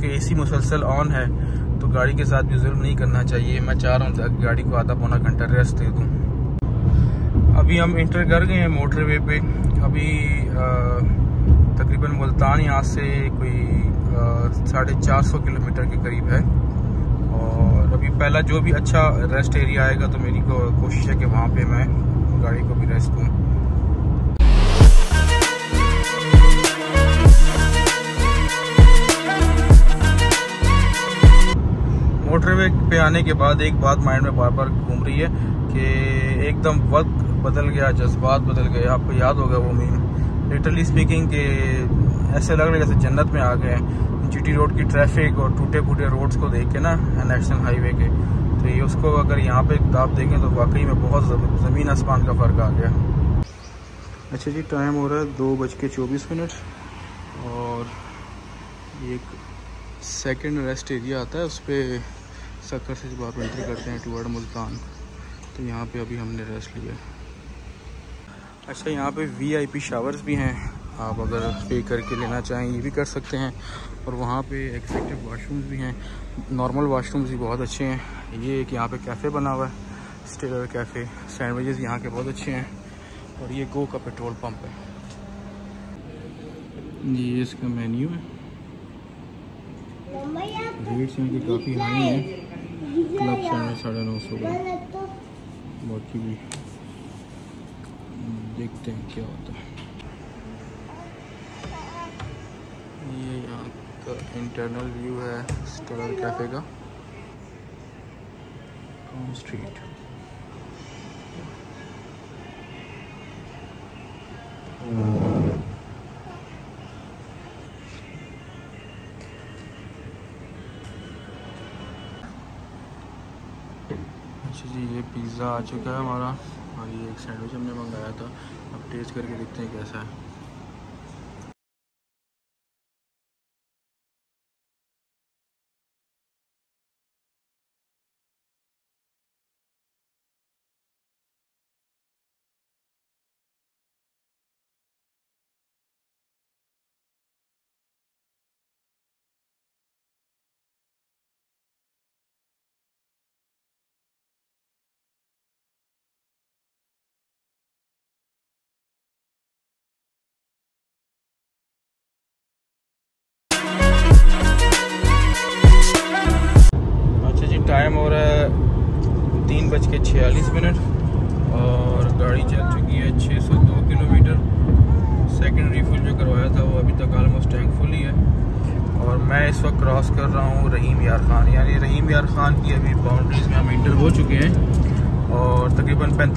क्योंकि एसी मुसलसल ऑन है तो गाड़ी के साथ भी जुल्म नहीं करना चाहिए। मैं चाह रहा हूँ गाड़ी को आधा पौना घंटा रेस्ट दे दूँ। अभी हम इंटर कर गए हैं मोटरवे पे। अभी तकरीबन मुल्तान यहाँ से कोई साढ़े चार सौ किलोमीटर के करीब है। और अभी पहला जो भी अच्छा रेस्ट एरिया आएगा तो मेरी को कोशिश है कि वहाँ पे मैं गाड़ी को भी रेस्ट दूँ। मोटरवे पे आने के बाद एक बात माइंड में बार बार घूम रही है कि एकदम वक्त बदल गया, जज्बात बदल गए। आपको याद होगा वो मीम लिटरली स्पीकिंग के ऐसे लग रहा जैसे जन्नत में आ गए हैं। जीटी रोड की ट्रैफ़िक और टूटे फूटे रोड्स को देख के ना नेशनल हाईवे के। तो ये उसको अगर यहाँ पे आप देखें तो वाकई में बहुत ज़मीन आसमान का फ़र्क आ गया। अच्छा जी टाइम हो रहा है दो बज के चौबीस मिनट और एक सेकंड रेस्ट एरिया आता है, उस पर सकर से जब आप एंट्री करते हैं टूवर्ड मुल्तान। तो यहाँ पे अभी हमने रेस्ट लिया। अच्छा यहाँ पे वीआईपी शावर्स भी हैं। आप अगर पे करके लेना चाहें ये भी कर सकते हैं। और वहाँ पे एग्जेक्टिव वाशरूम्स भी हैं। नॉर्मल वाशरूम्स भी बहुत अच्छे हैं। ये एक यहाँ पे कैफ़े बना हुआ है। स्टेलर कैफ़े सैंडविचेस यहाँ के बहुत अच्छे हैं। और ये गो का पेट्रोल पंप है। ये इसका मेन्यू है। रेट्स यहाँ के काफ़ी हाई हैं। क्लब सैंडविच साढ़े नौ सौ का। बाकी भी। देखते हैं क्या होता है। ये यहाँ का इंटरनल व्यू है स्टोर कैफ़े का। स्ट्रीट अच्छा पिज़्ज़ा आ चुका है हमारा और ये एक सैंडविच हमने मंगाया था। अब टेस्ट करके देखते हैं कैसा है।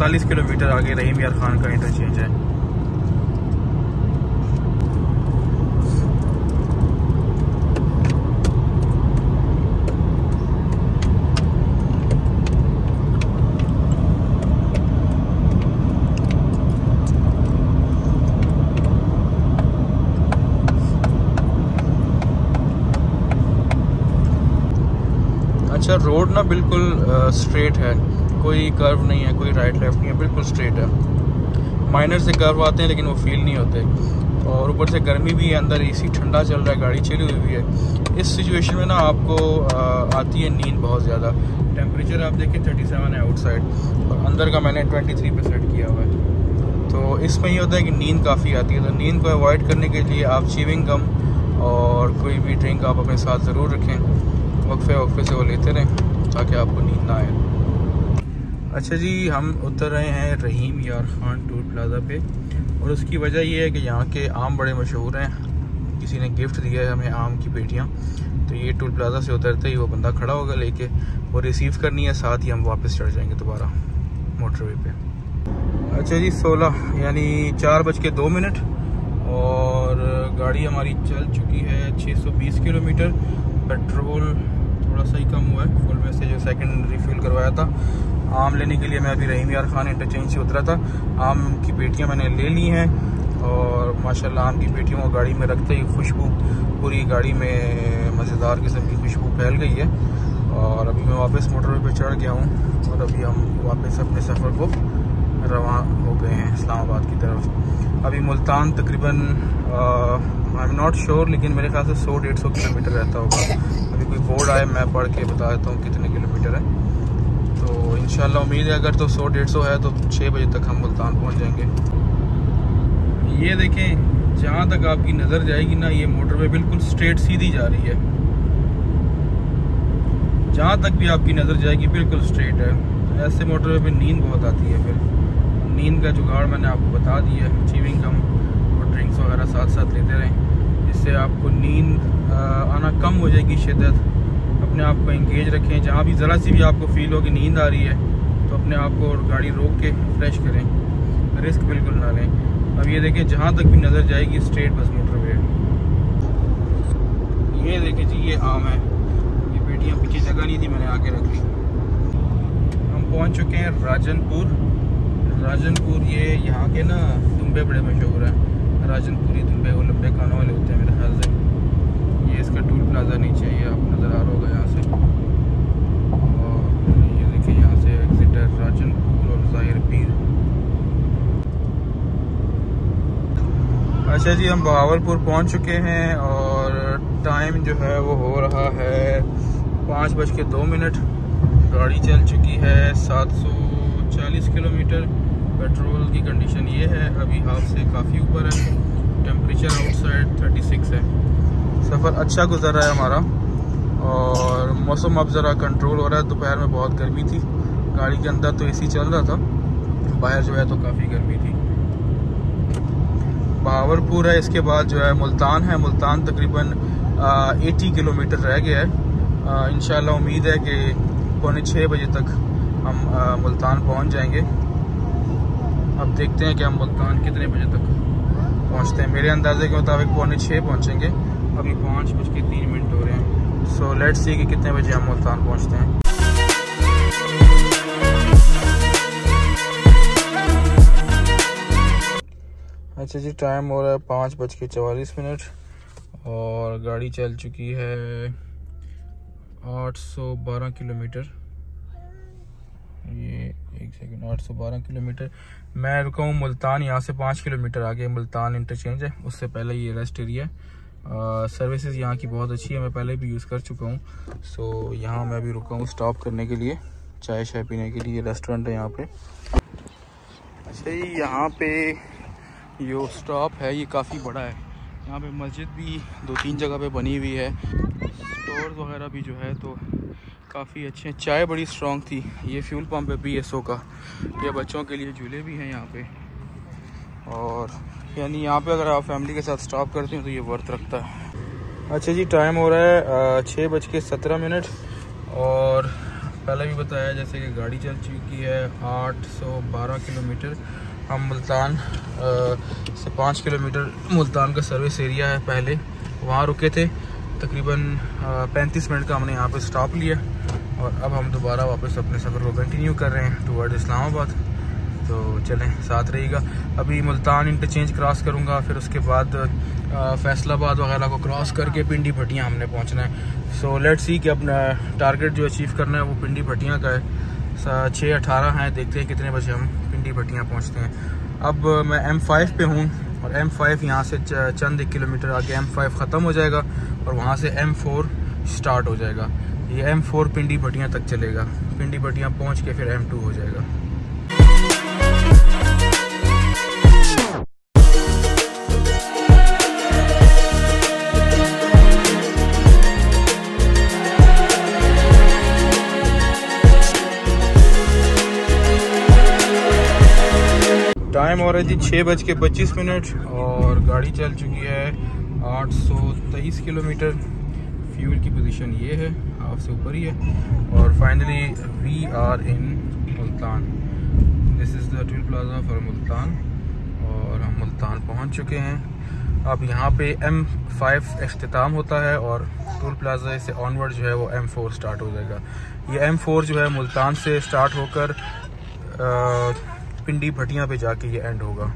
45 किलोमीटर आगे रहीम यार खान का इंटरचेंज है। अच्छा रोड ना बिल्कुल स्ट्रेट है। कोई कर्व नहीं है, कोई राइट लेफ़्ट नहीं है, बिल्कुल स्ट्रेट है। माइनर से कर्व आते हैं, लेकिन वो फील नहीं होते। और ऊपर से गर्मी भी है, अंदर एसी ठंडा चल रहा है, गाड़ी चली हुई भी है। इस सिचुएशन में ना आपको आती है नींद बहुत ज़्यादा। टेम्परेचर आप देखें थर्टी सेवन है आउटसाइड और अंदर का मैंने ट्वेंटी थ्री पे सेट किया हुआ है। तो इसमें ये होता है कि नींद काफ़ी आती है। तो नींद को अवॉइड करने के लिए आप चीविंग गम और कोई भी ड्रिंक आप अपने साथ ज़रूर रखें। वक्फे वक्फे से वो लेते रहें, ताकि आपको नींद ना आए। अच्छा जी, हम उतर रहे हैं रहीम यार खान टूर प्लाज़ा पे। और उसकी वजह ये है कि यहाँ के आम बड़े मशहूर हैं। किसी ने गिफ्ट दिया है हमें आम की पेटियाँ। तो ये टूल प्लाज़ा से उतरते ही वो बंदा खड़ा होगा लेके। वो रिसीव करनी है, साथ ही हम वापस चढ़ जाएँगे दोबारा मोटरवे पे। अच्छा जी, सोलह, यानी चार बज के दो मिनट। और गाड़ी हमारी चल चुकी है 620 किलोमीटर। पेट्रोल थोड़ा सा ही कम हुआ है फुल में से जो सेकंड रिफ्यूल करवाया था। आम लेने के लिए मैं अभी रहीम यार खान इंटरचेंज से उतरा था। आम की पेटियाँ मैंने ले ली हैं और माशाल्लाह आम की पेटियों को गाड़ी में रखते ही खुशबू, पूरी गाड़ी में मज़ेदार किस्म की खुशबू फैल गई है। और अभी मैं वापस मोटरवे पे चढ़ गया हूँ और अभी हम वापस अपने सफ़र को रवा हो गए हैं इस्लामाबाद की तरफ़। अभी मुल्तान तकरीबन आई एम नॉट श्योर लेकिन मेरे ख्याल से सौ डेढ़ सौ किलोमीटर रहता होगा। अभी कोई बोर्ड आए मैं पढ़ के बता देता हूँ कितने किलोमीटर है। इन उम्मीद है, अगर तो सौ, डेढ़ सौ है तो छः बजे तक हम मुल्तान पहुँच जाएँगे। ये देखें, जहाँ तक आपकी नज़र जाएगी ना, ये मोटरवे बिल्कुल स्ट्रेट सीधी जा रही है। जहाँ तक भी आपकी नज़र जाएगी, बिल्कुल स्ट्रेट है। ऐसे मोटरवे पे नींद बहुत आती है फिर। नींद का जुगाड़ मैंने आपको बता दिया है चीविंग कम और ड्रिंक्स वगैरह साथ साथ लेते रहें। जिससे आपको नींद आना कम हो जाएगी, शिद्दत। अपने आप को इंगेज रखें। जहाँ भी ज़रा सी भी आपको फील हो कि नींद आ रही है तो अपने आप को गाड़ी रोक के फ्रेश करें। रिस्क बिल्कुल ना लें। अब ये देखें, जहाँ तक भी नज़र जाएगी स्ट्रेट बस मोटरवे ये देखें जी, ये आम है। ये बेटियाँ पीछे जगह नहीं थी, मैंने आके रख ली। हम पहुँच चुके हैं राजनपुर। राजनपुर ये यहाँ के ना, दुम्बे बड़े मशहूर हैं। राजनपुरी दुम्बे वो लंबे खानों वाले होते हैं मेरे ख्याल से। प्लाजा नीचे ये आप नज़र आ रहा होगा यहाँ से। और ये देखिए यहाँ से एग्जिट है राजनपुर और ज़ाहिर पीर अच्छा जी, हम बहावलपुर पहुँच चुके हैं और टाइम जो है वो हो रहा है पाँच बज के दो मिनट। गाड़ी चल चुकी है सात सौ चालीस किलोमीटर। पेट्रोल की कंडीशन ये है, अभी हाफ़ से काफ़ी ऊपर है। टेम्परेचर आउटसाइड 36 है। सफ़र अच्छा गुजर रहा है हमारा। और मौसम अब ज़रा कंट्रोल हो रहा है। दोपहर में बहुत गर्मी थी। गाड़ी के अंदर तो एसी चल रहा था। बाहर जो है तो काफ़ी गर्मी थी। बहावरपुर है। इसके बाद जो है मुल्तान है। मुल्तान तकरीबन एटी किलोमीटर रह गया है। इन उम्मीद है कि पौने छः बजे तक हम मुल्तान पहुँच जाएँगे। अब देखते हैं कि हम मुल्तान कितने बजे तक पहुँचते हैं। मेरे अंदाजे के मुताबिक पौने छः पहुँचेंगे। अभी पाँच बज के तीन मिनट हो रहे हैं। सो लेट्स सी कि कितने बजे हम मुल्तान पहुँचते हैं। अच्छा जी टाइम हो रहा है पाँच बज के चवालीस मिनट और गाड़ी चल चुकी है आठ सौ बारह किलोमीटर। ये एक सेकंड आठ सौ बारह किलोमीटर। मैं रुका हूँ मुल्तान, यहाँ से पाँच किलोमीटर आगे, मुल्तान इंटरचेंज है। उससे पहले ये रेस्ट एरिया है। सर्विसेज़ यहाँ की बहुत अच्छी है, मैं पहले भी यूज़ कर चुका हूँ। सो यहाँ मैं अभी रुका हूँ स्टॉप करने के लिए, चाय शाय पीने के लिए रेस्टोरेंट है यहाँ पे। अच्छा ये यहाँ पे जो स्टॉप है, ये काफ़ी बड़ा है। यहाँ पे मस्जिद भी दो तीन जगह पे बनी हुई है। स्टोर वगैरह भी जो है तो काफ़ी अच्छे हैं। चाय बड़ी स्ट्रॉन्ग थी, ये फ्यूल पम्प है ओ का। ये बच्चों के लिए झूले भी हैं यहाँ पे। और यानी यहाँ पे अगर आप फैमिली के साथ स्टॉप करते हैं तो ये वर्थ रखता है। अच्छा जी टाइम हो रहा है छः बज के सत्रह मिनट और पहले भी बताया, जैसे कि गाड़ी चल चुकी है आठ सौ बारह किलोमीटर। हम मुल्तान से पाँच किलोमीटर मुल्तान का सर्विस एरिया है पहले। वहाँ रुके थे, तकरीबन पैंतीस मिनट का हमने यहाँ पे स्टॉप लिया। और अब हम दोबारा वापस अपने सफ़र को कंटिन्यू कर रहे हैं टूवर्ड इस्लामाबाद। तो चलें, साथ रहेगा अभी मुल्तान इंटरचेंज क्रॉस करूँगा, फिर उसके बाद फैसलाबाद वगैरह को क्रॉस करके पिंडी भटियाँ हमने पहुँचना है। सो लेट सी कि अपना टारगेट जो अचीव करना है वो पिंडी भटियाँ का है। छः अठारह हैं, देखते हैं कितने बजे हम पिंडी भटियाँ पहुँचते हैं। अब, मैं एम फाइव पे हूँ, और एम फाइव यहाँ से चंद एक किलोमीटर आगे एम फाइव ख़त्म हो जाएगा, और वहाँ से एम फोर स्टार्ट हो जाएगा। ये एम फोर पिंडी भटियाँ तक चलेगा। पिंडी भटियाँ पहुँच के फिर एम टू हो जाएगा। रही थी छः बज के पच्चीस मिनट और गाड़ी चल चुकी है आठ सौ तेईस किलोमीटर। फ्यूल की पोजीशन ये है हाफ़ से ऊपर ही है। और finally we are in Multan this is the toll plaza for Multan और हम मुल्तान पहुँच चुके हैं। अब यहाँ पे एम फाइव अख्ताम होता है और टूल प्लाजा से ऑनवर्ड जो है वो एम फोर स्टार्ट हो जाएगा। ये एम फोर जो है मुल्तान से स्टार्ट होकर पिंडी भटिया पे जाके ये एंड होगा।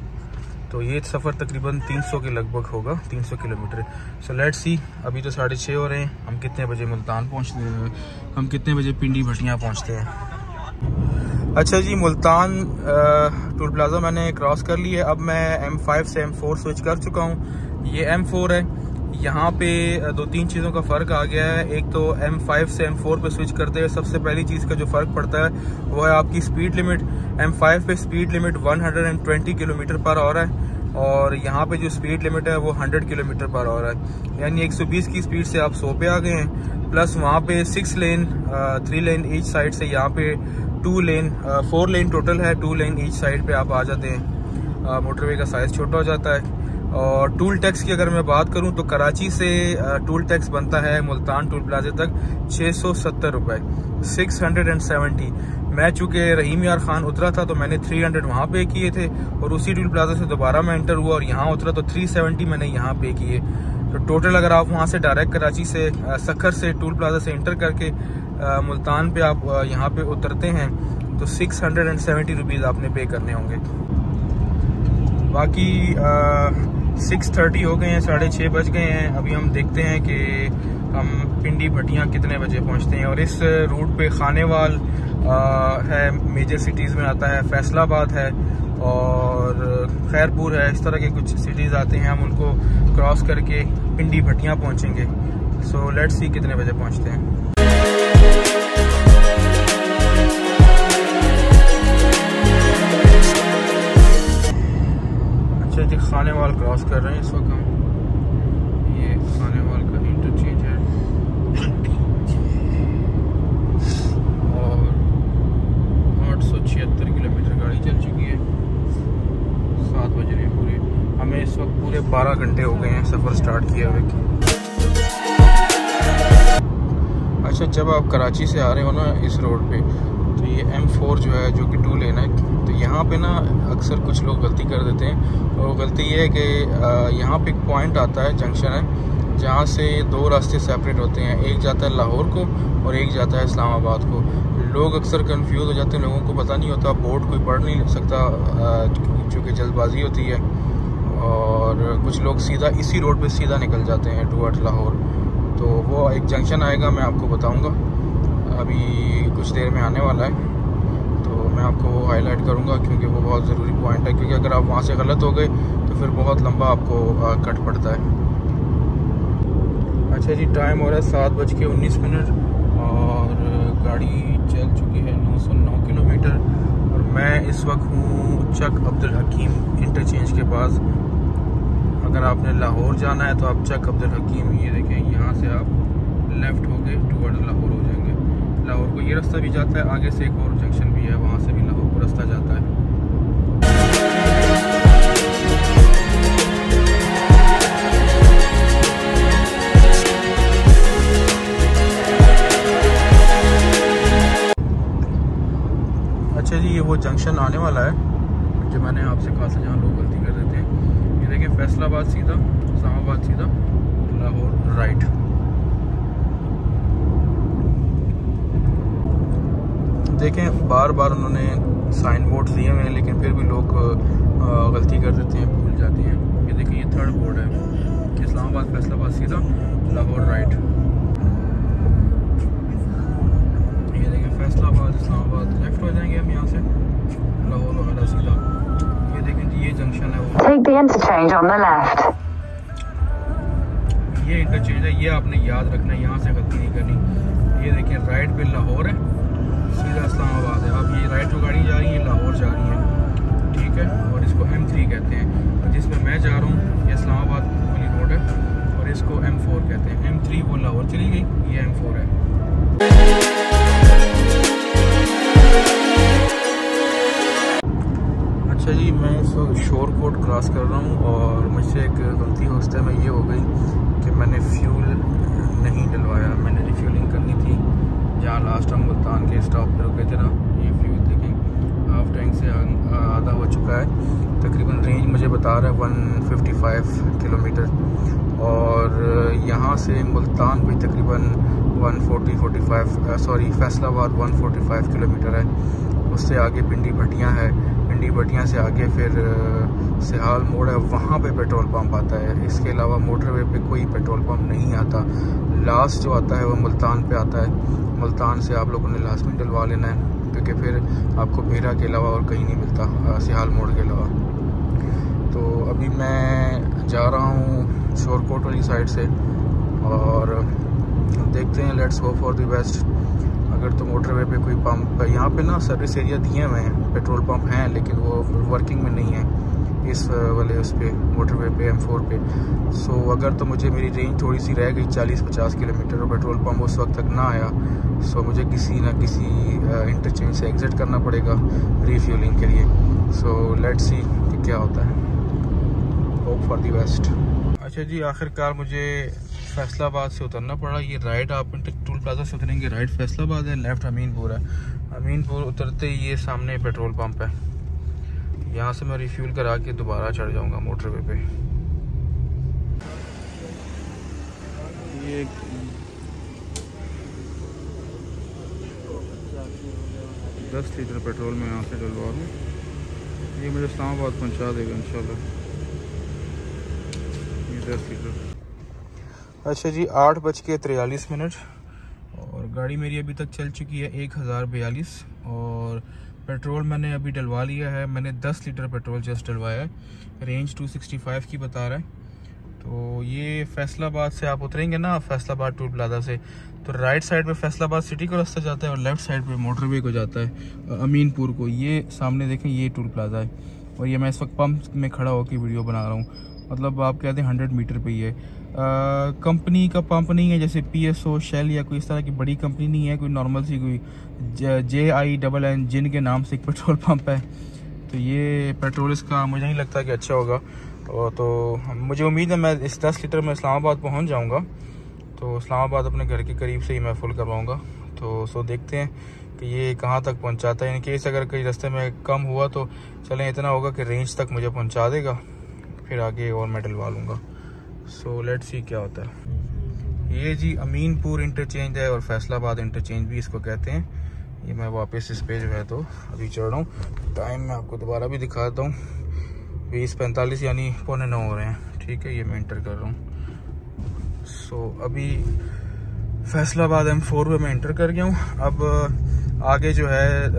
तो ये सफ़र तकरीबन 300 के लगभग होगा 300 किलोमीटर। सो लेट सी अभी तो साढ़े छः हो रहे हैं। हम कितने बजे मुल्तान पहुँचते हैं हम कितने बजे पिंडी भटियाँ पहुँचते हैं? अच्छा जी, मुल्तान टूल प्लाजा मैंने क्रॉस कर लिया अब मैं M5 से M4 स्विच कर चुका हूँ। ये एम फोर है। यहाँ पे दो तीन चीज़ों का फ़र्क आ गया है। एक तो M5 से M4 पे स्विच करते हैं। सबसे पहली चीज़ का जो फ़र्क पड़ता है, वो है आपकी स्पीड लिमिट M5 पे स्पीड लिमिट 120 किलोमीटर पर रहा है और यहाँ पे जो स्पीड लिमिट है, वो 100 किलोमीटर पर रहा है। यानी 120 की स्पीड से आप सौ पे आ गए हैं। प्लस वहाँ पे six lane three lane each side से यहाँ पे two lane four lane total है। टू लेन ईच साइड पे आप आ जाते हैं। मोटरवे का साइज़ छोटा हो जाता है। और टूल टैक्स की अगर मैं बात करूँ तो कराची से टूल टैक्स बनता है मुल्तान टूल प्लाजे तक छः सौ सत्तर रुपये सिक्स हंड्रेड एंड सेवेंटी मैं चूँकि रहीम यार खान उतरा था तो मैंने थ्री हंड्रेड वहाँ पे किए थे, और उसी टूल प्लाजा से दोबारा मैं एंटर हुआ, और यहाँ उतरा तो थ्री सेवेंटी मैंने यहाँ पे किए। तो टोटल अगर आप वहाँ से डायरेक्ट कराची से सखर से टूल प्लाजा से इंटर करके मुल्तान पे आप यहाँ पे उतरते हैं तो six hundred and seventy rupees आपने पे करने होंगे। बाकी सिक्स थर्टी हो गए हैं, साढ़े छः बज गए हैं। अभी हम देखते हैं कि हम पिंडी भटियाँ कितने बजे पहुँचते हैं। और इस रूट पे खानेवाल है मेजर सिटीज़ में आता है, फैसलाबाद है, और खैरपुर है। इस तरह के कुछ सिटीज़ आते हैं। हम उनको क्रॉस करके पिंडी भटियाँ पहुँचेंगे। सो लेट्स सी कितने बजे पहुँचते हैं। खाने वाल क्रॉस कर रहे हैं इस वक्त हम। ये खाने वाल का इंटरचेंज है। और आठ सौ छिहत्तर किलोमीटर गाड़ी चल चुकी है। सात बज रहे पूरे। हमें इस वक्त पूरे बारह घंटे हो गए हैं सफ़र स्टार्ट किया हुए। अच्छा जब आप कराची से आ रहे हो ना इस रोड पे तो ये M4 जो है, जो कि टू लेन है यहाँ पे ना अक्सर कुछ लोग गलती कर देते हैं। और गलती ये है कि यहाँ पे एक पॉइंट आता है जंक्शन है, जहाँ से दो रास्ते सेपरेट होते हैं। एक जाता है लाहौर को और एक जाता है इस्लामाबाद को। लोग अक्सर कंफ्यूज हो जाते हैं, लोगों को पता नहीं होता, बोर्ड कोई पढ़ नहीं सकता चूँकि जल्दबाजी होती है। और कुछ लोग सीधा इसी रोड पे सीधा निकल जाते हैं टूवर्ड लाहौर। तो वो एक जंक्शन आएगा, मैं आपको बताऊँगा। अभी कुछ देर में आने वाला है। मैं आपको वो हाईलाइट करूँगा क्योंकि वो बहुत ज़रूरी पॉइंट है। क्योंकि अगर आप वहाँ से गलत हो गए तो फिर बहुत लंबा आपको कट पड़ता है। अच्छा जी टाइम हो रहा है सात बज के उन्नीस मिनट और गाड़ी चल चुकी है नौ सौ नौ किलोमीटर। और मैं इस वक्त हूँ चक अब्दुल हकीम इंटरचेंज के पास। अगर आपने लाहौर जाना है तो आप चक अब्दुल हकीम, ये देखें, यहाँ से आप लेफ़्ट हो गए टूवर्ड लाहौर हो जाएँगे। लाहौर को ये रास्ता भी जाता है, आगे से एक और जंक्शन भी है, वहाँ से भी लाहौर को रास्ता जाता है। अच्छा जी, ये वो जंक्शन आने वाला है, जो मैंने आपसे कहा था जहाँ लोग गलती कर देते हैं। ये देखिए, फैसलाबाद सीधा, इस्लामाबाद सीधा, लाहौर राइट देखें बार बार उन्होंने साइन बोर्ड दिए हुए हैं लेकिन फिर भी लोग गलती कर देते हैं भूल जाते हैं। ये देखें ये थर्ड बोर्ड है। इस्लामाबाद फैसलाबाद सीधा लाहौर राइट ये देखें फैसलाबाद इस्लामाबाद लेफ़्ट हो जाएँगे हम यहाँ से लाहौर वगैरह सीधा। ये देखें ये जंक्शन है वो। ये इंटरचेंज है ये आपने याद रखना है यहाँ से गलती नहीं करनी। ये देखें राइट पे लाहौर है। सीधा इस्लामाबाद है। अब ये राइट जो गाड़ी जा रही है, लाहौर जा रही है। ठीक है? और इसको एम थ्री कहते हैं। और जिसमें मैं जा रहा हूँ, ये इस्लामाबाद वाली रोड है। और इसको एम फोर कहते हैं। एम थ्री वो लाहौर चली गई, ये एम फोर है। अच्छा जी, मैं इस वक्त शोर कोट क्रॉस कर रहा हूँ, और मुझसे एक गलती होस्ते में ये हो गई कि मैंने फ्यूल नहीं डलवाया। मैंने रिफ्यूलिंग करनी थी, जहाँ लास्ट हम मुल्तान के स्टॉप पर रुके थे ना, ये फ्यूल देखें हाफ़ टैंक से आधा हो चुका है। तकरीबन रेंज मुझे बता रहा है 155 किलोमीटर। और यहाँ से मुल्तान भी तकरीबन 140 45 सॉरी फैसलाबाद 145 किलोमीटर है। उससे आगे पिंडी भटियाँ है। पिंडी भटियाँ से आगे फिर सिहाल मोड़ है। वहाँ पे पेट्रोल पंप आता है। इसके अलावा मोटरवे पे कोई पेट्रोल पंप नहीं आता। लास्ट जो आता है वो मुल्तान पे आता है। मुल्तान से आप लोगों ने लाजमी डलवा लेना है, क्योंकि फिर आपको बेरा के अलावा और कहीं नहीं मिलता सिहाल मोड़ के अलावा। तो अभी मैं जा रहा हूँ शोरकोट वाली साइड से, और देखते हैं let's go for the best अगर तो मोटरवे पे कोई पंप यहाँ पे ना सर्विस एरिया दिए हुए हैं पेट्रोल पंप हैं, लेकिन वो वर्किंग में नहीं है। इस वाले उस पर मोटरवे पे एम फोर पे। सो अगर तो मुझे मेरी रेंज थोड़ी सी रह गई 40-50 किलोमीटर, और पेट्रोल पम्प उस वक्त तक ना आया सो मुझे किसी ना किसी इंटरचेंज से एग्ज़िट करना पड़ेगा रीफ्यूलिंग के लिए। सो लेट सी कि क्या होता है। होप फॉर दी बेस्ट अच्छा जी, आखिरकार मुझे फैसलाबाद से उतरना पड़ा। ये राइट आप टूल प्लाजा से उतरेंगे। राइट फैसलाबाद है लेफ़्ट अमीनपुर है। अमीनपुर उतरते ही ये सामने पेट्रोल पंप है। यहाँ से मैं रिफ्यूल करा के दोबारा चढ़ जाऊँगा मोटरवे पे। ये दस लीटर पेट्रोल में यहाँ से डलवा रहा हूँ। ये मुझे इस्लामाबाद पहुँचा देगा इंशाल्लाह। ये दस लीटर। अच्छा जी आठ बज के तिरयालीस मिनट। और गाड़ी मेरी अभी तक चल चुकी है एक हज़ार बयालीस और पेट्रोल मैंने अभी डलवा लिया है। मैंने 10 लीटर पेट्रोल जस्ट डलवाया है। रेंज 265 की बता रहा है। तो ये फैसलाबाद से आप उतरेंगे ना, फैसलाबाद टूल प्लाजा से तो राइट साइड पे फैसलाबाद सिटी को रास्ता जाता है और लेफ़्ट साइड पे मोटरवे को जाता है अमीनपुर को। ये सामने देखें, ये टूल प्लाजा है। और ये मैं इस वक्त पंप में खड़ा होकर वीडियो बना रहा हूँ। मतलब आप कहते हैं हंड्रेड मीटर पे ही है। कंपनी का पंप नहीं है, जैसे पी एस ओ शेल या कोई इस तरह की बड़ी कंपनी नहीं है, कोई नॉर्मल सी कोई जे आई डबल एन जिन के नाम से एक पेट्रोल पंप है। तो ये पेट्रोल इसका, मुझे नहीं लगता कि अच्छा होगा। और तो मुझे उम्मीद है मैं इस दस लीटर में इस्लामाबाद पहुँच जाऊँगा। तो इस्लामाबाद अपने घर के करीब से ही मैं फुल करवाऊँगा। तो सो देखते हैं कि ये कहाँ तक पहुँचाता है। इन केस अगर कहीं रास्ते में कम हुआ तो चलें, इतना होगा कि रेंज तक मुझे पहुँचा देगा। फिर आगे और मैं डलवा लूँगा। सो लेट सी क्या होता है। ये जी अमीनपुर इंटरचेंज है और फैसलाबाद इंटरचेंज भी इसको कहते हैं। ये मैं वापस इस पे जो है तो अभी चढ़ रहा हूँ। टाइम मैं आपको दोबारा भी दिखाता हूँ। बीस पैंतालीस यानी पौने नौ हो रहे हैं। ठीक है, ये मैं इंटर कर रहा हूँ। सो अभी फैसलाबाद एम फोर पे मैं इंटर कर गया हूँ। अब, आगे जो है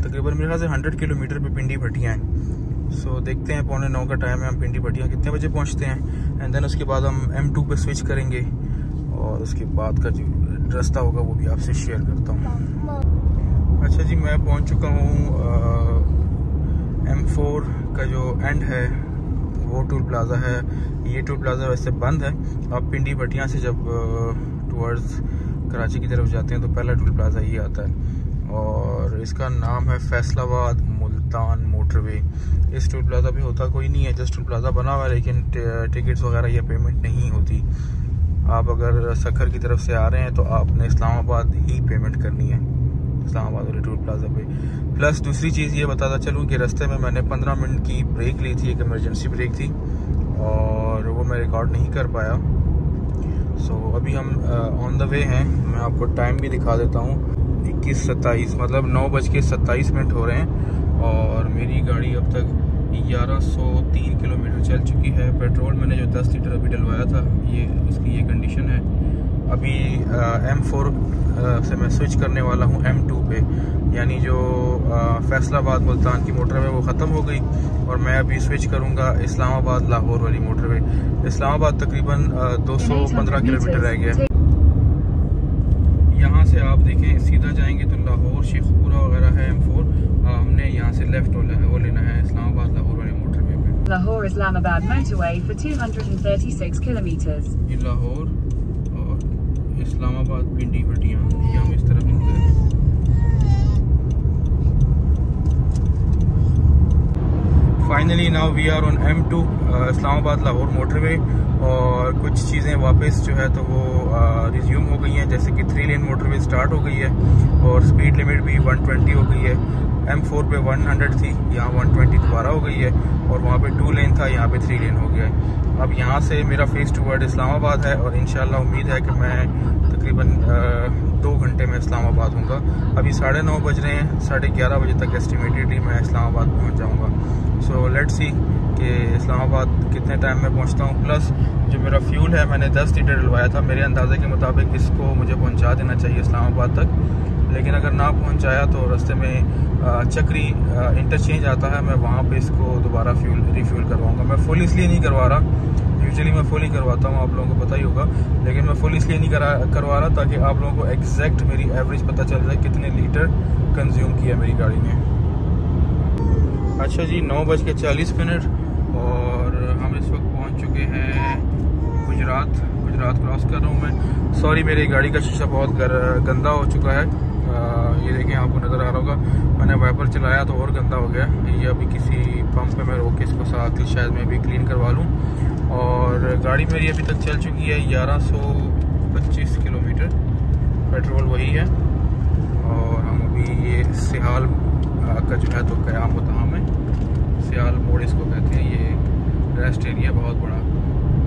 तकरीबन मेरे ख्याल से हंड्रेड किलोमीटर पे पिंडी भटियाँ हैं। सो so, देखते हैं पौने नौ का टाइम है हम पिंडी भटिया कितने बजे पहुँचते हैं। एंड देन उसके बाद हम एम टू पे स्विच करेंगे। और उसके बाद का जो रास्ता होगा वो भी आपसे शेयर करता हूँ। अच्छा जी मैं पहुँच चुका हूँ एम फोर का जो एंड है वो टूल प्लाज़ा है। ये टूल प्लाज़ा वैसे बंद है। आप पिंडी भटिया से जब टूवर्ड्स कराची की तरफ़ जाते हैं तो पहला टूल प्लाज़ा ये आता है। और इसका नाम है फैसलाबाद मुल्तान मोटरवे। इस टूल प्लाजा भी होता कोई नहीं है जस्ट टूल प्लाजा बना हुआ है लेकिन टिकट्स वगैरह या पेमेंट नहीं होती। आप अगर सखर की तरफ़ से आ रहे हैं तो आपने इस्लामाबाद ही पेमेंट करनी है इस्लामाबाद वाले टूल प्लाजा पे। प्लस दूसरी चीज़ ये बताता चलूँ कि रास्ते में मैंने पंद्रह मिनट की ब्रेक ली थी एक इमरजेंसी ब्रेक थी और वो मैं रिकॉर्ड नहीं कर पाया। सो so, अभी हम ऑन द वे हैं। मैं आपको टाइम भी दिखा देता हूँ। इक्कीस सत्ताईस मतलब नौ बज के सत्ताईस मिनट हो रहे हैं और मेरी गाड़ी अब तक 1103 किलोमीटर चल चुकी है। पेट्रोल मैंने जो 10 लीटर अभी डलवाया था ये उसकी ये कंडीशन है। अभी एम फोर से मैं स्विच करने वाला हूँ एम टू पे। यानी जो फैसलाबाद मुल्तान की मोटरवे वो ख़त्म हो गई और मैं अभी स्विच करूँगा इस्लामाबाद लाहौर वाली मोटरवे इस्लामाबाद तकरीबन 215 किलोमीटर रह गया। यहाँ से आप देखें सीधा जाएँगे तो लाहौर शेखपुरा वगैरह है एम फोर हमने यहाँ से लेफ़्ट वो लेना है इस्लामाबाद लाहौर वाले मोटरवे पे। Lahore Islamabad motorway for 236 kilometres ये लाहौर और इस्लामाबाद पिंडी भटिया ये हम इस तरफ़ निकले finally now we are on M two Islamabad Lahore motorway और कुछ चीज़ें वापस जो है तो वो रिज्यूम हो गई हैं, जैसे कि थ्री लेन मोटरवे स्टार्ट हो गई है और स्पीड लिमिट भी 120 हो गई है। एम फोर पे 100 थी, यहाँ 120 दोबारा हो गई है और वहाँ पे टू लेन था, यहाँ पे थ्री लेन हो गया है। अब यहाँ से मेरा फेस टू वर्ड इस्लामाबाद है और इन उम्मीद है कि मैं तकरीबन दो घंटे में इस्लामाबाद हूँ अभी साढ़े नौ बज रहे हैं, साढ़े ग्यारह बजे तक एस्टिमेटेडली मैं इस्लामाबाद पहुँच जाऊँगा। सो लेट सी कि इस्लामाबाद कितने टाइम में पहुँचता हूँ। प्लस जो मेरा फ्यूल है, मैंने 10 लीटर डलवाया था। मेरे अंदाजे के मुताबिक इसको मुझे पहुँचा देना चाहिए इस्लामाबाद तक। लेकिन अगर ना पहुँचाया तो रास्ते में चक्री इंटरचेंज आता है। मैं वहाँ पर इसको दोबारा फ्यूल रिफ्यूल करवाऊँगा। मैं फुल इसलिए नहीं करवा रहा। यूजली मैं फुल ही करवाता हूँ, आप लोगों को पता ही होगा। लेकिन मैं फुल इसलिए नहीं करा, करवा रहा ताकि आप लोगों को एग्जैक्ट मेरी एवरेज पता चल जाए कितने लीटर कंज्यूम किया मेरी गाड़ी ने। अच्छा जी, नौ बज के चालीस मिनट। इस वक्त पहुँच चुके हैं गुजरात गुजरात क्रॉस कर रहा हूँ मैं। सॉरी मेरी गाड़ी का शीशा बहुत गर, गंदा हो चुका है। ये देखें आपको नज़र आ रहा होगा मैंने वाइपर चलाया तो और गंदा हो गया। ये अभी किसी पंप पे मैं रोक के इसको साथ ही शायद मैं भी क्लीन करवा लूँ। और गाड़ी मेरी अभी तक चल चुकी है ग्यारह किलोमीटर। पेट्रोल वही है। और हम अभी ये सिहाल का जो है तो क्याम होता हमें सियाल मोड़ इसको कहते हैं ये रेस्ट एरिया बहुत बड़ा।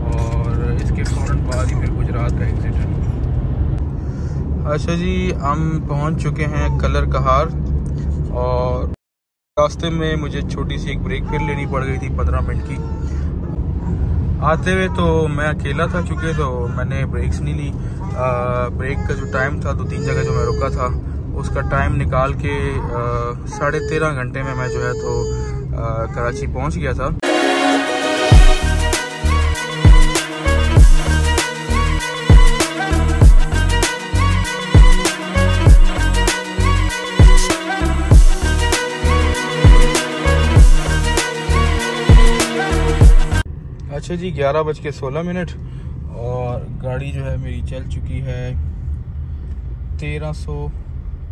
और इसके फ़ौर बाद ही फिर गुजरात का एग्जिट है अच्छा जी हम पहुँच चुके हैं कलर कहार और रास्ते में मुझे छोटी सी एक ब्रेक फिर लेनी पड़ गई थी पंद्रह मिनट की। आते हुए तो मैं अकेला था चुके तो मैंने ब्रेक्स नहीं ली। ब्रेक का जो टाइम था दो तीन जगह जो मैं रुका था उसका टाइम निकाल के साढ़े तेरह घंटे में मैं जो है तो आ, कराची पहुँच गया था। अच्छा जी ग्यारह बज के सोलह मिनट और गाड़ी जो है मेरी चल चुकी है तेरह सौ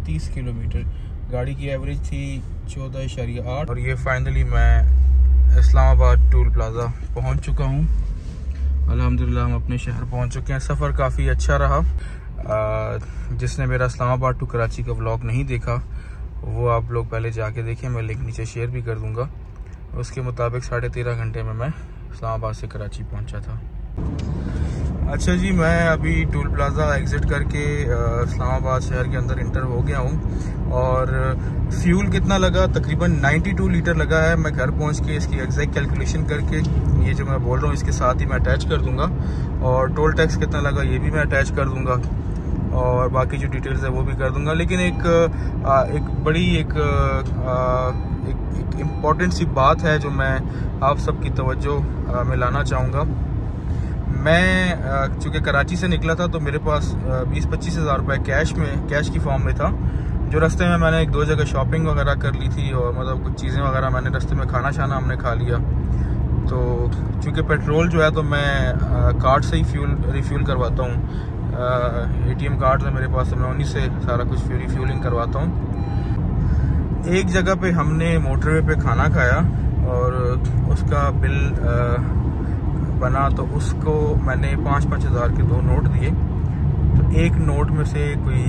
तीस किलोमीटर। गाड़ी की एवरेज थी चौदह इशारिया आठ। और ये फाइनली मैं इस्लामाबाद टूल प्लाज़ा पहुँच चुका हूँ। अल्हम्दुलिल्लाह हम अपने शहर पहुँच चुके हैं। सफ़र काफ़ी अच्छा रहा। आ, जिसने मेरा इस्लामाबाद टू कराची का व्लॉग नहीं देखा वो आप लोग पहले जाके देखें। मैं लिंक नीचे शेयर भी कर दूँगा। उसके मुताबिक साढ़े तेरह घंटे में मैं इस्लामाबाद से कराची पहुँचा था। अच्छा जी, मैं अभी टूल प्लाज़ा एग्ज़िट करके इस्लामाबाद शहर के अंदर इंटर हो गया हूँ और फ्यूल कितना लगा? तकरीबन 92 लीटर लगा है। मैं घर पहुँच के इसकी एग्जैक्ट कैलकुलेशन करके, ये जो मैं बोल रहा हूँ, इसके साथ ही मैं अटैच कर दूँगा। और टोल टैक्स कितना लगा, ये भी मैं अटैच कर दूँगा। और बाकी जो डिटेल्स है वो भी कर दूँगा। लेकिन एक एक बड़ी, एक एक इंपॉर्टेंट सी बात है जो मैं आप सबकी तवज्जो में लाना चाहूँगा। मैं चूँकि कराची से निकला था तो मेरे पास बीस पच्चीस हज़ार रुपये कैश में कैश की फॉर्म में था। जो रास्ते में मैंने एक दो जगह शॉपिंग वगैरह कर ली थी और मतलब कुछ चीज़ें वगैरह मैंने रास्ते में खाना शाना हमने खा लिया। तो चूँकि पेट्रोल जो है तो मैं कार्ड से ही फ्यूल रिफ्यूल करवाता हूँ। एटीएम कार्ड है मेरे पास तो मैं उन्हीं से सारा कुछ रिफ्यूलिंग करवाता हूँ। एक जगह पे हमने मोटरवे पे खाना खाया और उसका बिल बना तो उसको मैंने पाँच पाँच हज़ार के दो नोट दिए। तो एक नोट में से कोई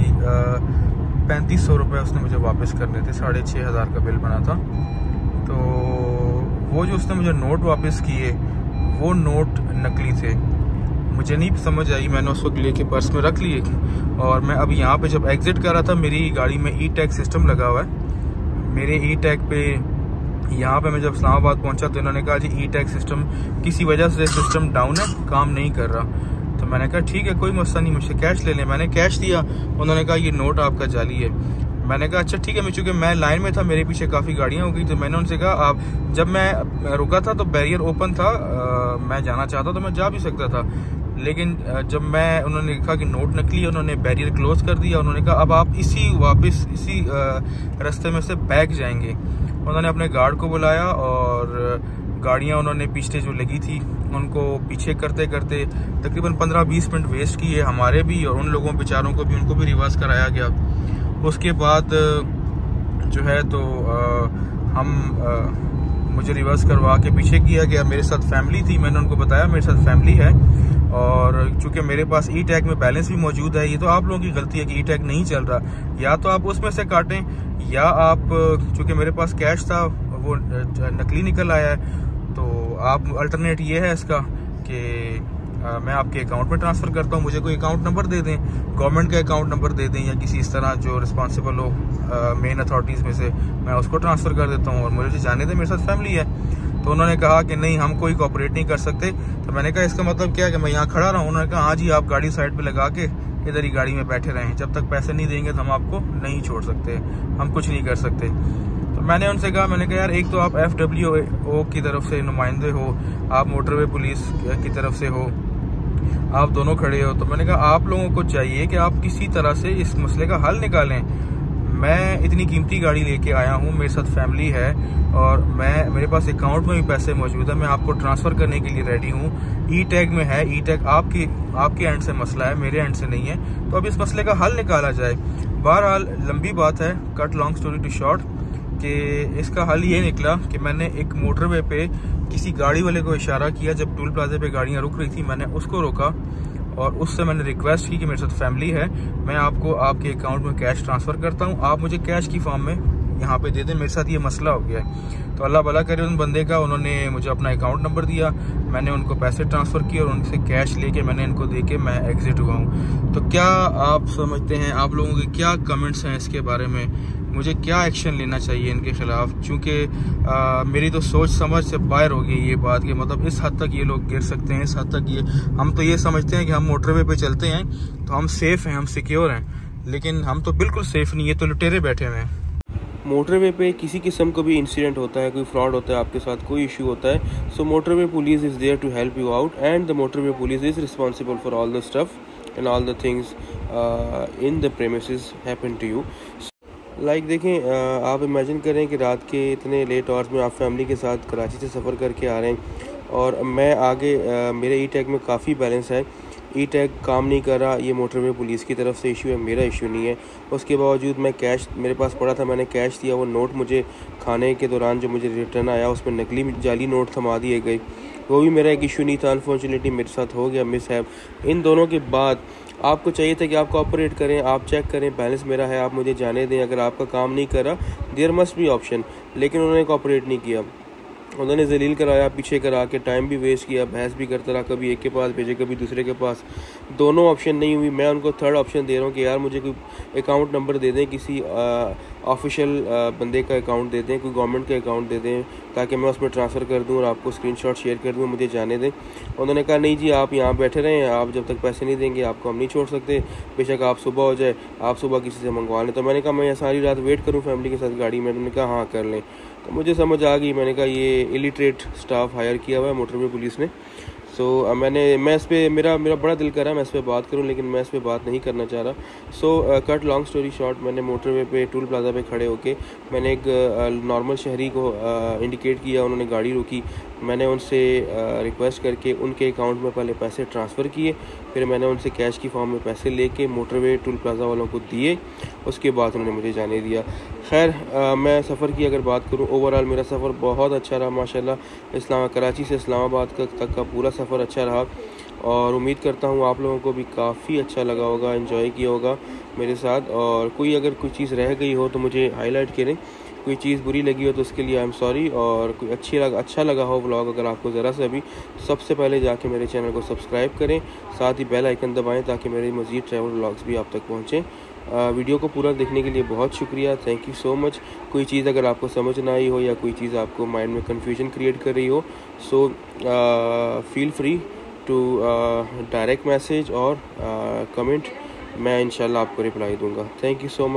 पैंतीस सौ रुपये उसने मुझे वापस करने थे, साढ़े छः हज़ार का बिल बना था। तो वो जो उसने मुझे नोट वापस किए, वो नोट नकली थे। मुझे नहीं समझ आई मैंने उसको लेके पर्स में रख लिए और मैं अब यहाँ पे जब एग्ज़िट कर रहा था मेरी गाड़ी में ई टैग सिस्टम लगा हुआ है। मेरे ई टैग पे यहाँ पे मैं जब इस्लामाबाद पहुँचा तो इन्होंने कहा जी ई टैग सिस्टम किसी वजह से सिस्टम डाउन है काम नहीं कर रहा। तो मैंने कहा ठीक है कोई मसला नहीं मुझसे कैश ले लें। मैंने कैश दिया उन्होंने कहा ये नोट आपका जाली है। मैंने कहा अच्छा ठीक है मैं चूँकि मैं लाइन में था मेरे पीछे काफ़ी गाड़ियाँ हो गई तो मैंने उनसे कहा आप जब मैं रुका था तो बैरियर ओपन था आ, मैं जाना चाहता तो मैं जा भी सकता था। लेकिन जब मैं उन्होंने कहा कि नोट नकली है उन्होंने बैरियर क्लोज कर दिया उन्होंने कहा अब आप इसी वापस इसी रास्ते में से बैक जाएँगे। उन्होंने अपने गार्ड को बुलाया और गाड़ियाँ उन्होंने पीछे जो लगी थी उनको पीछे करते करते तकरीबन 15-20 मिनट वेस्ट किए हमारे भी और उन लोगों बेचारों को भी उनको भी रिवर्स कराया गया। उसके बाद जो है तो आ, हम आ, मुझे रिवर्स करवा के पीछे किया गया। मेरे साथ फैमिली थी मैंने उनको बताया मेरे साथ फैमिली है। और चूँकि मेरे पास ई टैग में बैलेंस भी मौजूद है, ये तो आप लोगों की गलती है कि ई टैग नहीं चल रहा। या तो आप उसमें से काटें, या आप, चूँकि मेरे पास कैश था, वो नकली निकल आया है तो आप अल्टरनेट ये है इसका कि मैं आपके अकाउंट में ट्रांसफ़र करता हूँ, मुझे कोई अकाउंट नंबर दे दें गवर्नमेंट का अकाउंट नंबर दे दें, या किसी इस तरह जो रिस्पॉन्सिबल हो मेन अथॉरिटीज़ में से, मैं उसको ट्रांसफ़र कर देता हूँ, और मुझे जाने दें, मेरे साथ फैमिली है। तो उन्होंने कहा कि नहीं, हम कोई कॉपरेट नहीं कर सकते। तो मैंने कहा, इसका मतलब क्या है कि मैं यहाँ खड़ा रहा हूँ? उन्होंने कहा हाँ जी आप गाड़ी साइड पे लगा के इधर ही गाड़ी में बैठे रहें। जब तक पैसे नहीं देंगे तो हम आपको नहीं छोड़ सकते। हम कुछ नहीं कर सकते। तो मैंने उनसे कहा, मैंने कहा, यार, एक तो आप एफ़ डब्ल्यू ओ की तरफ़ से नुमाइंदे हो, आप मोटरवे पुलिस की तरफ़ से हो, आप दोनों खड़े हो। तो मैंने कहा, आप लोगों को चाहिए कि आप किसी तरह से इस मसले का हल निकालें। मैं इतनी कीमती गाड़ी लेके आया हूँ, मेरे साथ फैमिली है और मैं, मेरे पास अकाउंट में भी पैसे मौजूद है। मैं आपको ट्रांसफ़र करने के लिए रेडी हूँ। ई टैग में है। ई टैग आपकी, आपके एंड से मसला है, मेरे एंड से नहीं है। तो अब इस मसले का हल निकाला जाए। बहरहाल, लंबी बात है। Cut long story to short कि इसका हल ये निकला कि मैंने एक मोटरवे पे किसी गाड़ी वाले को इशारा किया। जब टूल प्लाजे पे गाड़ियाँ रुक रही थी, मैंने उसको रोका। और उससे मैंने रिक्वेस्ट की कि मेरे साथ फैमिली है। मैं आपको आपके अकाउंट में कैश ट्रांसफ़र करता हूँ। आप मुझे कैश की फॉर्म में यहाँ पे दे दें। मेरे साथ ये मसला हो गया है। तो अल्लाह भला करे उन बंदे का। उन्होंने मुझे अपना अकाउंट नंबर दिया। मैंने उनको पैसे ट्रांसफ़र किए और उनसे कैश लेके मैंने इनको दे के मैं एग्जिट हुआ हूँ। तो क्या आप समझते हैं, आप लोगों के क्या कमेंट्स हैं इसके बारे में? मुझे क्या एक्शन लेना चाहिए इनके खिलाफ? चूँकि मेरी तो सोच समझ से बाहर हो गई ये बात कि मतलब इस हद तक ये लोग गिर सकते हैं, इस हद तक ये, हम तो ये समझते हैं कि हम मोटरवे पे चलते हैं तो हम सेफ़ हैं, हम सिक्योर हैं, लेकिन हम तो बिल्कुल सेफ़ नहीं है तो लुटेरे बैठे हुए हैं। मोटरवे पे किसी किस्म का भी इंसिडेंट होता है, कोई फ्रॉड होता है, आपके साथ कोई इशू होता है so motorway police is there to help you out and the motorway police is responsible for all the stuff and all the things in the premise happen to you like like देखें आप imagine करें कि रात के इतने late hours में आप family के साथ कराची से सफ़र करके आ रहे हैं और मैं आगे मेरे ई टैग में काफ़ी बैलेंस है। ई टैग काम नहीं कर रहा, ये मोटरवे पुलिस की तरफ़ से इशू है, मेरा इशू नहीं है। उसके बावजूद मैं कैश मेरे पास पड़ा था, मैंने कैश दिया, वो नोट मुझे खाने के दौरान जो मुझे रिटर्न आया, उसमें नकली जाली नोट थमा दिए गए। वो भी मेरा एक इशू नहीं था अनफॉर्चुनेटली मेरे साथ हो गया मिस है। इन दोनों के बाद आपको चाहिए था कि आप कॉपरेट करें, आप चेक करें बैलेंस मेरा है, आप मुझे जाने दें, अगर आपका काम नहीं करा देयर मस्ट भी ऑप्शन लेकिन उन्होंने कॉपरेट नहीं किया। उन्होंने जलील कराया, पीछे करा के टाइम भी वेस्ट किया, बहस भी करता रहा, कभी एक के पास भेजे, कभी दूसरे के पास। दोनों ऑप्शन नहीं हुई, मैं उनको थर्ड ऑप्शन दे रहा हूँ कि यार मुझे कोई अकाउंट नंबर दे दें, किसी ऑफिशियल बंदे का अकाउंट दे दें, कोई गवर्नमेंट का अकाउंट दे दें, ताकि मैं उसमें ट्रांसफ़र कर दूँ और आपको स्क्रीनशॉट शेयर कर दूँ, मुझे जाने दें। उन्होंने कहा, नहीं जी, आप यहाँ बैठे रहें, आप जब तक पैसे नहीं देंगे, आपको हम नहीं छोड़ सकते। बेशक आप सुबह हो जाए, आप सुबह किसी से मंगवा लें। तो मैंने कहा, मैं सारी रात वेट करूँ फैमिली के साथ गाड़ी में? उन्होंने कहा हाँ कर लें। तो मुझे समझ आ गई, मैंने कहा, ये इलिटरेट स्टाफ हायर किया हुआ है मोटरवे पुलिस ने। सो so, मैंने मैं इस पर मेरा मेरा बड़ा दिल करा मैं इस पर बात करूँ लेकिन मैं इस पर बात नहीं करना चाह रहा। So cut long story short मैंने मोटरवे पे टूल प्लाजा पे खड़े होके मैंने एक नॉर्मल शहरी को इंडिकेट किया उन्होंने गाड़ी रोकी। मैंने उनसे रिक्वेस्ट करके उनके अकाउंट में पहले पैसे ट्रांसफ़र किए फिर मैंने उनसे कैश की फॉर्म में पैसे लेके मोटरवे टूल प्लाजा वालों को दिए उसके बाद उन्होंने मुझे जाने दिया। खैर मैं सफ़र की अगर बात करूँ ओवरऑल मेरा सफ़र बहुत अच्छा रहा माशाल्लाह। इस्लाम कराची से इस्लामाबाद तक का पूरा सफ़र अच्छा रहा। और उम्मीद करता हूँ आप लोगों को भी काफ़ी अच्छा लगा होगा इन्जॉय किया होगा मेरे साथ। और कोई अगर कोई चीज़ रह गई हो तो मुझे हाईलाइट करें। कोई चीज़ बुरी लगी हो तो उसके लिए आई एम सॉरी और कोई अच्छी लगा अच्छा लगा हो व्लॉग अगर आपको ज़रा सा भी सबसे पहले जाके मेरे चैनल को सब्सक्राइब करें। साथ ही बेल आइकन दबाएँ ताकि मेरे मज़ीद ट्रैवल व्लॉग्स भी आप तक पहुँचें। वीडियो को पूरा देखने के लिए बहुत शुक्रिया। थैंक यू सो मच कोई चीज़ अगर आपको समझ ना आई हो या कोई चीज़ आपको माइंड में कन्फ्यूज़न क्रिएट कर रही हो so feel free to direct message और कमेंट मैं इनशाला आपको रिप्लाई दूँगा. Thank you so much